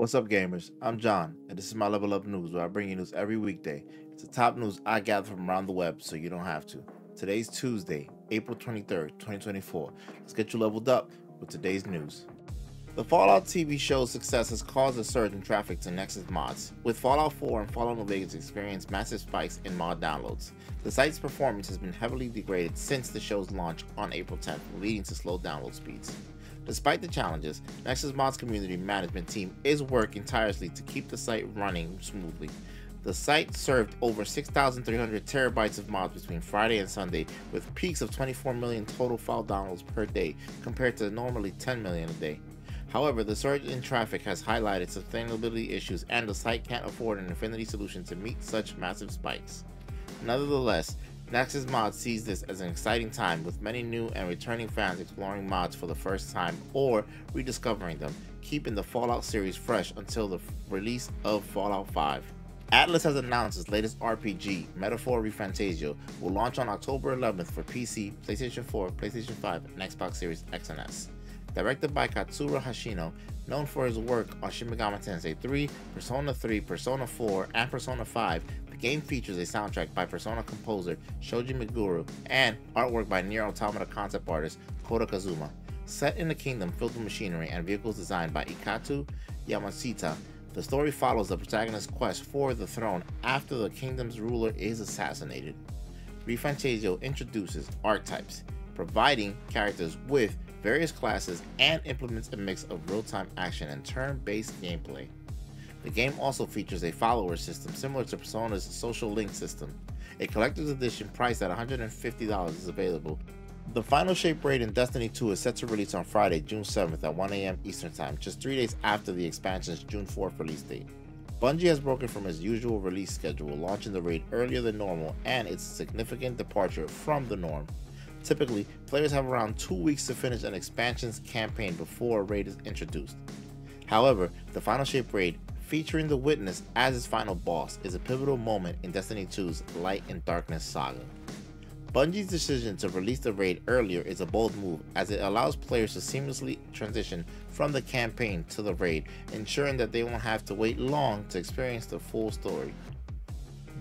What's up, gamers? I'm John, and this is my Level Up News, where I bring you news every weekday. It's the top news I gather from around the web, so you don't have to. Today's Tuesday, April 23rd, 2024. Let's get you leveled up with today's news. The Fallout TV show's success has caused a surge in traffic to Nexus mods, with Fallout 4 and Fallout New Vegas experiencing massive spikes in mod downloads. The site's performance has been heavily degraded since the show's launch on April 10th, leading to slow download speeds. Despite the challenges, Nexus Mods community management team is working tirelessly to keep the site running smoothly. The site served over 6,300 terabytes of mods between Friday and Sunday, with peaks of 24 million total file downloads per day, compared to normally 10 million a day. However, the surge in traffic has highlighted sustainability issues, and the site can't afford an Infinity solution to meet such massive spikes. Nevertheless, Nexus Mods sees this as an exciting time with many new and returning fans exploring mods for the first time or rediscovering them, keeping the Fallout series fresh until the release of Fallout 5. Atlus has announced its latest RPG, Metaphor ReFantazio, will launch on October 11th for PC, PlayStation 4, PlayStation 5, and Xbox Series X and S. Directed by Katsura Hashino, known for his work on Shin Megami Tensei 3, Persona 3, Persona 4, and Persona 5, The game features a soundtrack by Persona composer Shoji Meguro and artwork by NieR Automata concept artist Koda Kazuma. Set in a kingdom filled with machinery and vehicles designed by Ikuto Yamashita, the story follows the protagonist's quest for the throne after the kingdom's ruler is assassinated. ReFantazio introduces archetypes, providing characters with various classes and implements a mix of real-time action and turn-based gameplay. The game also features a follower system similar to Persona's social link system. A collector's edition priced at $150 is available. The final shape raid in Destiny 2 is set to release on Friday, June 7th at 1am Eastern Time, just three days after the expansion's June 4th release date. Bungie has broken from its usual release schedule, launching the raid earlier than normal, and it's a significant departure from the norm. Typically, players have around two weeks to finish an expansion's campaign before a raid is introduced. However, the Final Shape raid featuring the Witness as its final boss is a pivotal moment in Destiny 2's Light and Darkness saga. Bungie's decision to release the raid earlier is a bold move as it allows players to seamlessly transition from the campaign to the raid, ensuring that they won't have to wait long to experience the full story.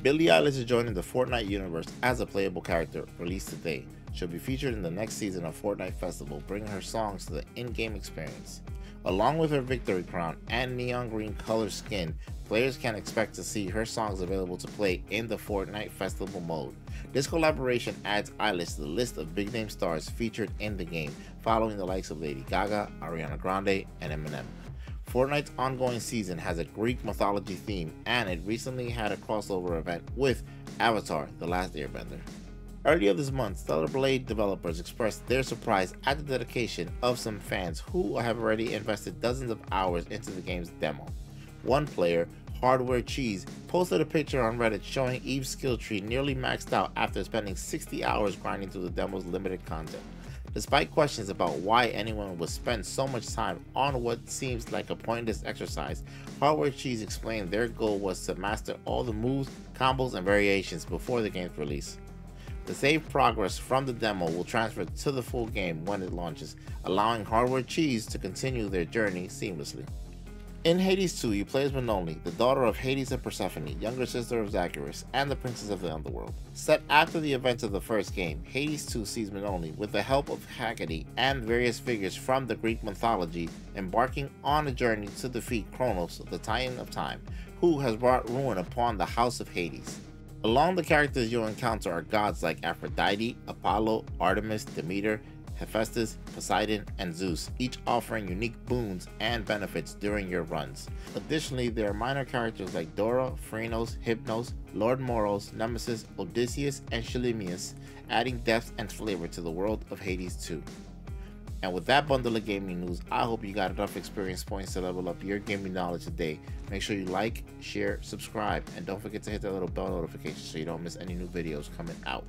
Billie Eilish is joining the Fortnite universe as a playable character, released today. She'll be featured in the next season of Fortnite Festival, bringing her songs to the in-game experience. Along with her victory crown and neon green color skin, players can expect to see her songs available to play in the Fortnite Festival mode. This collaboration adds Eilish to the list of big name stars featured in the game, following the likes of Lady Gaga, Ariana Grande, and Eminem. Fortnite's ongoing season has a Greek mythology theme, and it recently had a crossover event with Avatar The Last Airbender. Earlier this month, Stellar Blade developers expressed their surprise at the dedication of some fans who have already invested dozens of hours into the game's demo. One player, Hardware Cheese, posted a picture on Reddit showing Eve's skill tree nearly maxed out after spending 60 hours grinding through the demo's limited content. Despite questions about why anyone would spend so much time on what seems like a pointless exercise, Hardware Cheese explained their goal was to master all the moves, combos, and variations before the game's release. The saved progress from the demo will transfer to the full game when it launches, allowing Hardware Cheese to continue their journey seamlessly. In Hades 2, you play as Melinoe, the daughter of Hades and Persephone, younger sister of Zagreus, and the princess of the underworld. Set after the events of the first game, Hades 2 sees Melinoe, with the help of Hecate and various figures from the Greek mythology, embarking on a journey to defeat Chronos, the Titan of Time, who has brought ruin upon the House of Hades. Along the characters you'll encounter are gods like Aphrodite, Apollo, Artemis, Demeter, Hephaestus, Poseidon, and Zeus, each offering unique boons and benefits during your runs. Additionally, there are minor characters like Dora, Frinos, Hypnos, Lord Moros, Nemesis, Odysseus, and Schelemeus, adding depth and flavor to the world of Hades 2. And with that bundle of gaming news, I hope you got enough experience points to level up your gaming knowledge today. Make sure you like, share, subscribe, and don't forget to hit that little bell notification so you don't miss any new videos coming out.